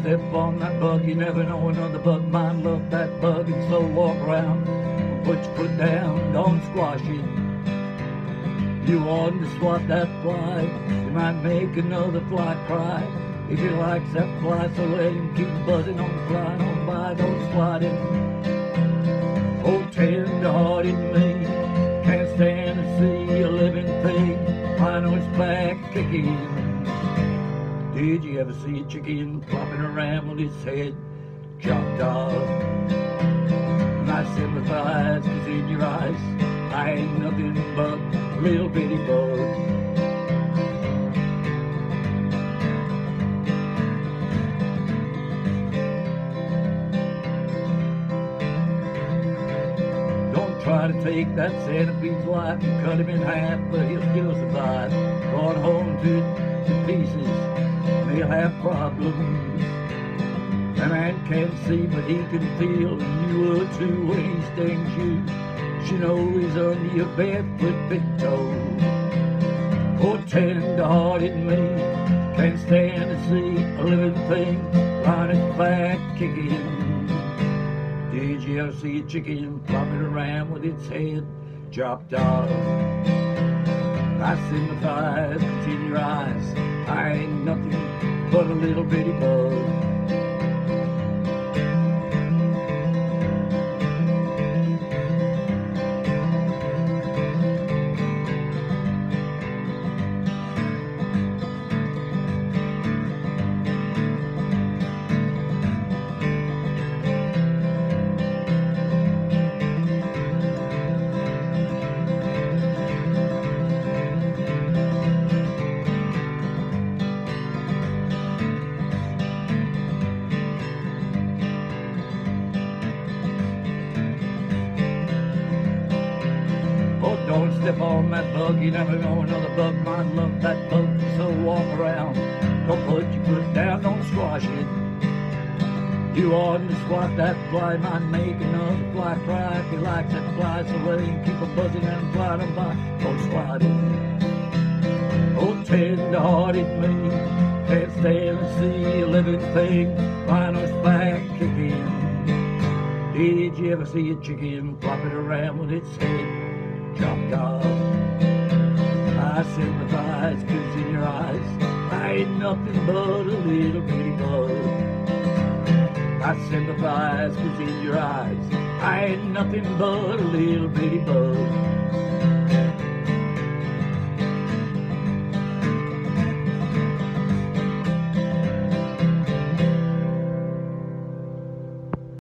step on that bug, you never know another bug might love that bug and so walk around. Put your foot down, don't squash it. You want to swat that fly, you might make another fly cry. If he likes that fly, so let him keep buzzing on the fly, on by, don't swat it. Oh, tender-hearted me, can't stand to see a living thing lying on its back kicking. Did you ever see a chicken flopping around with its head chopped off? I sympathize, cause in your eyes, I ain't nothing but a little bitty bug. Don't try to take that centipede's life and cut him in half, but he'll still survive. Brought home to, to pieces, have problems. A man can't see, but he can feel, and you will too when he you. You know he's under your barefoot big toe. Oh, tender-hearted me, can't stand to see a living thing its back kicking. Did you ever see a chicken flopping around with its head chopped off? I sympathize, in your eyes, I ain't nothing but a little bitty bug. Step on that bug, you never know another bug might love that bug, so walk around. Don't put your foot down, don't squash it. You oughtn't to squat that fly, might make another fly cry. If you like that fly, so let him keep a buzzing and flying on by. Don't squat it. Oh, tender-hearted me, can't stand to see a living thing lying on its back kicking. Did you ever see a chicken flopping around with its head chopped off? I sympathize, cause in your eyes, I ain't nothing but a little bitty bug. I sympathize, cause in your eyes, I ain't nothing but a little bitty bug.